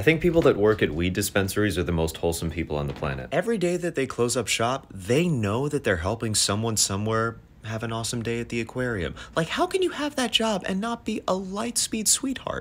I think people that work at weed dispensaries are the most wholesome people on the planet. Every day that they close up shop, they know that they're helping someone somewhere have an awesome day at the aquarium. Like, how can you have that job and not be a light speed sweetheart?